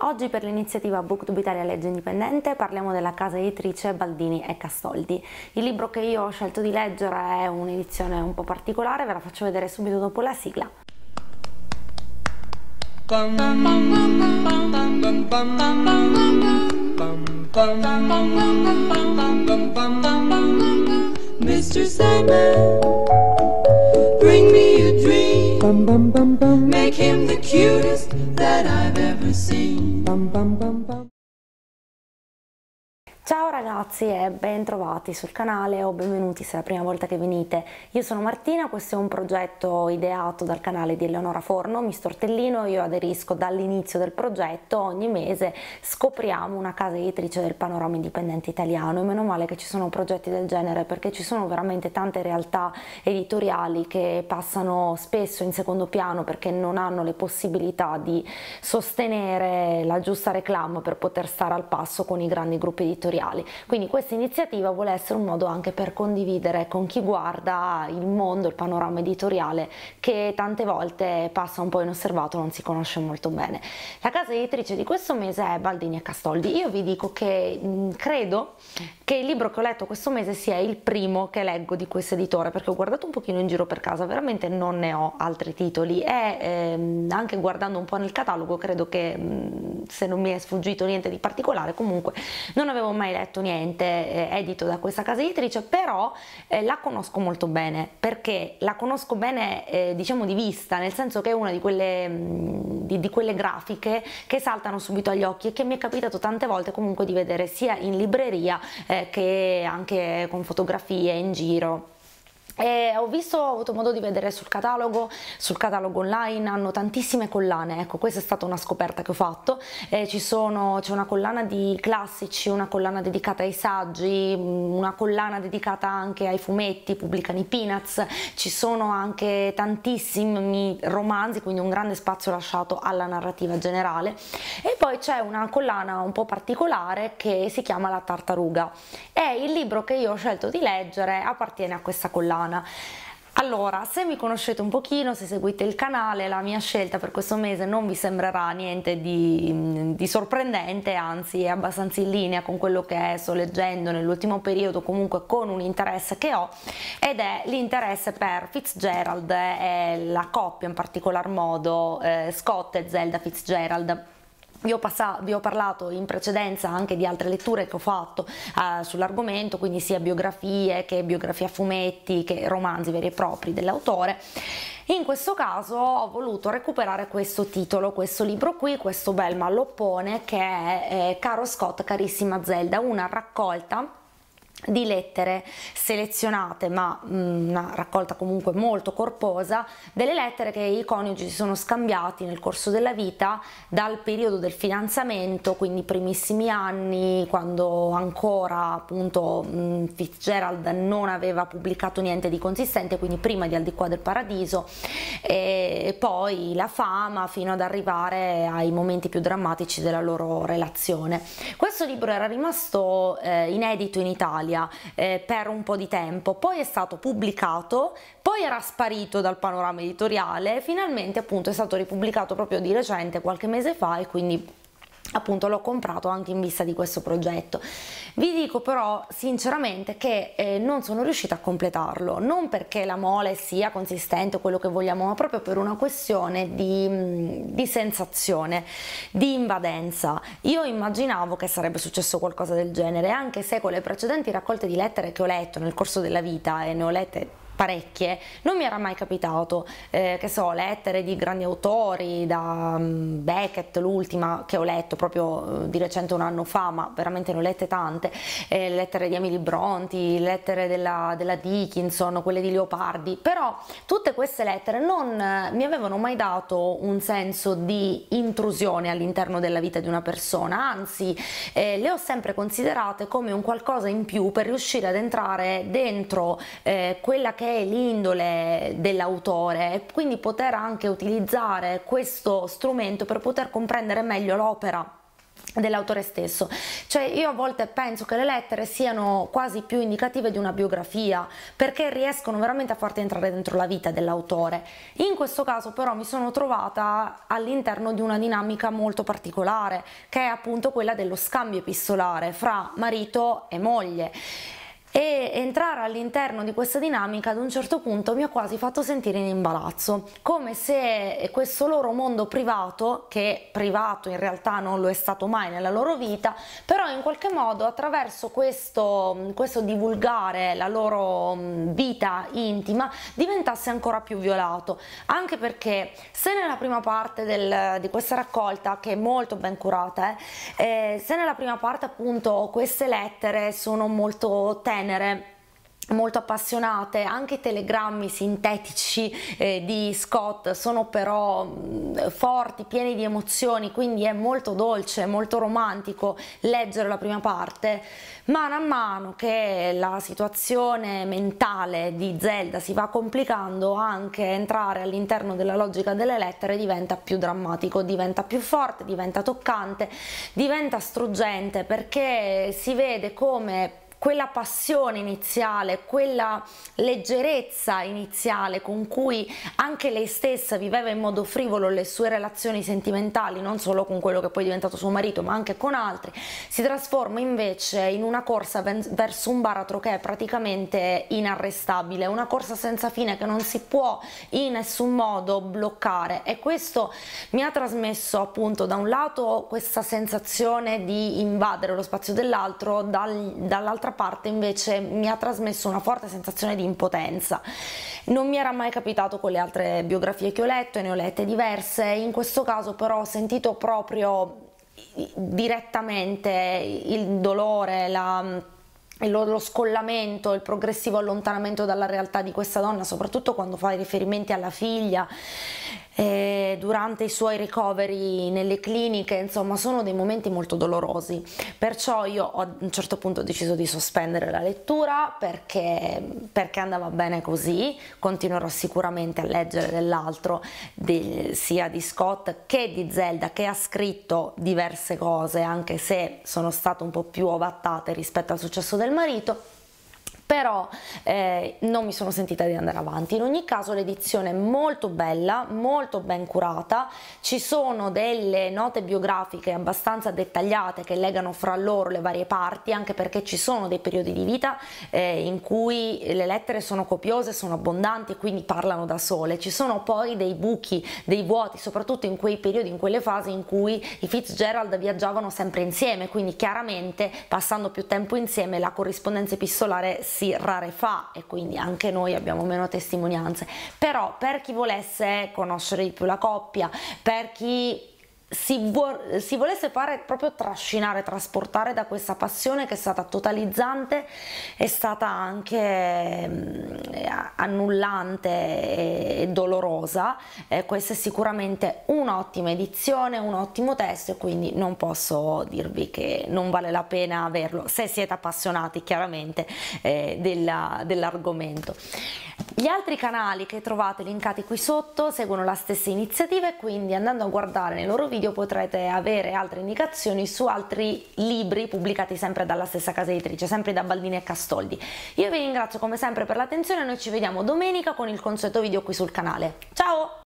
Oggi per l'iniziativa Booktube Italia Legge Indipendente parliamo della casa editrice Baldini e Castoldi. Il libro che io ho scelto di leggere è un'edizione un po' particolare, ve la faccio vedere subito dopo la sigla. Mr. Sandman, bring me a dream, make him the cutest bam bam Ciao ragazzi e ben trovati sul canale o benvenuti se è la prima volta che venite. Io sono Martina, questo è un progetto ideato dal canale di Eleonora Forno, Mister Tortellino, io aderisco dall'inizio del progetto, ogni mese scopriamo una casa editrice del panorama indipendente italiano. E meno male che ci sono progetti del genere perché ci sono veramente tante realtà editoriali che passano spesso in secondo piano perché non hanno le possibilità di sostenere la giusta reclama per poter stare al passo con i grandi gruppi editoriali editoriali. Quindi questa iniziativa vuole essere un modo anche per condividere con chi guarda il mondo, il panorama editoriale che tante volte passa un po' inosservato, non si conosce molto bene. La casa editrice di questo mese è Baldini e Castoldi. Io vi dico che mh, credo che il libro che ho letto questo mese sia il primo che leggo di questo editore perché ho guardato un pochino in giro per casa, veramente non ne ho altri titoli e ehm, anche guardando un po' nel catalogo credo che mh, se non mi è sfuggito niente di particolare comunque non avevo mai letto niente eh, edito da questa casa editrice, però eh, la conosco molto bene perché la conosco bene eh, diciamo di vista, nel senso che è una di quelle, mh, mm, di, di quelle grafiche che saltano subito agli occhi e che mi è capitato tante volte comunque di vedere sia in libreria eh, che anche con fotografie in giro. E ho visto, ho avuto modo di vedere sul catalogo, sul catalogo online hanno tantissime collane, ecco questa è stata una scoperta che ho fatto, eh, c'è una collana di classici, una collana dedicata ai saggi, mm, una collana dedicata anche ai fumetti, pubblicano i Peanuts, ci sono anche tantissimi romanzi, quindi un grande spazio lasciato alla narrativa generale. E poi c'è una collana un po' particolare che si chiama La tartaruga. E il libro che io ho scelto di leggere appartiene a questa collana settimana. Allora, se mi conoscete un pochino, se seguite il canale, la mia scelta per questo mese non vi sembrerà niente di, di, sorprendente, anzi è abbastanza in linea con quello che sto leggendo nell'ultimo periodo, comunque con un interesse che ho, ed è l'interesse per Fitzgerald e la coppia in particolar modo eh, Scott e Zelda Fitzgerald vi ho, vi ho, parlato in precedenza anche di altre letture che ho fatto uh, sull'argomento, quindi sia biografie che biografie a fumetti che romanzi veri e propri dell'autore. In questo caso ho voluto recuperare questo titolo, questo libro qui, questo bel malloppone che è eh, Caro Scott, carissima Zelda, una raccolta di lettere selezionate ma mm, una raccolta comunque molto corposa delle lettere che i coniugi si sono scambiati nel corso della vita dal periodo del fidanzamento quindi i primissimi anni quando ancora appunto mm, Fitzgerald non aveva pubblicato niente di consistente quindi prima di Al di qua del paradiso e poi la fama fino ad arrivare ai momenti più drammatici della loro relazione. Questo libro era rimasto eh, inedito in Italia Italia eh, per un po' di tempo, poi è stato pubblicato, poi era sparito dal panorama editoriale, finalmente appunto è stato ripubblicato proprio di recente, qualche mese fa e quindi appunto l'ho comprato anche in vista di questo progetto. Vi dico però sinceramente che eh, non sono riuscita a completarlo. Non perché la mole sia consistente o quello che vogliamo ma proprio per una questione di, di sensazione di invadenza. Io immaginavo che sarebbe successo qualcosa del genere anche se con le precedenti raccolte di lettere che ho letto nel corso della vita e ne ho lette parecchie, non mi era mai capitato, eh, che so, lettere di grandi autori, da um, Beckett, l'ultima che ho letto proprio uh, di recente un anno fa, ma veramente ne ho lette tante, eh, lettere di Emily Bronte, lettere della, della, Dickinson, quelle di Leopardi, però tutte queste lettere non eh, mi avevano mai dato un senso di intrusione all'interno della vita di una persona, anzi eh, le ho sempre considerate come un qualcosa in più per riuscire ad entrare dentro eh, quella che è l'indole dell'autore e quindi poter anche utilizzare questo strumento per poter comprendere meglio l'opera dell'autore stesso. Cioè io a volte penso che le lettere siano quasi più indicative di una biografia perché riescono veramente a farti entrare dentro la vita dell'autore. In questo caso però mi sono trovata all'interno di una dinamica molto particolare che è appunto quella dello scambio epistolare fra marito e moglie e entrare all'interno di questa dinamica ad un certo punto mi ha quasi fatto sentire in imbarazzo, come se questo loro mondo privato, che privato in realtà non lo è stato mai nella loro vita, però in qualche modo attraverso questo, questo divulgare la loro vita intima diventasse ancora più violato, anche perché se nella prima parte del, di questa raccolta, che è molto ben curata, eh, eh, se nella prima parte appunto queste lettere sono molto tenere, tenere molto appassionate, anche i telegrammi sintetici eh, di Scott sono però mh, forti, pieni di emozioni, quindi è molto dolce, molto romantico leggere la prima parte. Mano a mano che la situazione mentale di Zelda si va complicando, anche entrare all'interno della logica delle lettere diventa più drammatico, diventa più forte, diventa toccante, diventa struggente perché si vede come quella passione iniziale, quella leggerezza iniziale con cui anche lei stessa viveva in modo frivolo le sue relazioni sentimentali, non solo con quello che poi è diventato suo marito, ma anche con altri, si trasforma invece in una corsa verso un baratro che è praticamente inarrestabile, una corsa senza fine che non si può in nessun modo bloccare. E questo mi ha trasmesso appunto da un lato questa sensazione di invadere lo spazio dell'altro, dal, dall'altra dall'altra parte invece mi ha trasmesso una forte sensazione di impotenza. Non mi era mai capitato con le altre biografie che ho letto e ne ho lette diverse, in questo caso però ho sentito proprio direttamente il dolore, la lo, scollamento, il progressivo allontanamento dalla realtà di questa donna, soprattutto quando fa riferimenti alla figlia eh, durante i suoi ricoveri nelle cliniche, insomma sono dei momenti molto dolorosi, perciò io a un certo punto ho deciso di sospendere la lettura perché, perché andava bene così, continuerò sicuramente a leggere dell'altro sia di Scott che di Zelda che ha scritto diverse cose anche se sono state un po' più ovattate rispetto al successo del marito però eh, non mi sono sentita di andare avanti. In ogni caso l'edizione è molto bella, molto ben curata, ci sono delle note biografiche abbastanza dettagliate che legano fra loro le varie parti, anche perché ci sono dei periodi di vita eh, in cui le lettere sono copiose, sono abbondanti e quindi parlano da sole. Ci sono poi dei buchi, dei vuoti, soprattutto in quei periodi, in quelle fasi in cui i Fitzgerald viaggiavano sempre insieme, quindi chiaramente passando più tempo insieme la corrispondenza epistolare si rarefà e quindi anche noi abbiamo meno testimonianze, però per chi volesse conoscere di più la coppia, per chi si, vo- si, volesse fare proprio trascinare, trasportare da questa passione che è stata totalizzante, è stata anche mm, annullante e dolorosa, eh, questa è sicuramente un'ottima edizione, un ottimo testo e quindi non posso dirvi che non vale la pena averlo se siete appassionati chiaramente eh, della, dell'argomento. Gli altri canali che trovate linkati qui sotto seguono la stessa iniziativa e quindi andando a guardare nei loro video potrete avere altre indicazioni su altri libri pubblicati sempre dalla stessa casa editrice, sempre da Baldini e Castoldi. Io vi ringrazio come sempre per l'attenzione noi ci vediamo domenica con il consueto video qui sul canale. Ciao!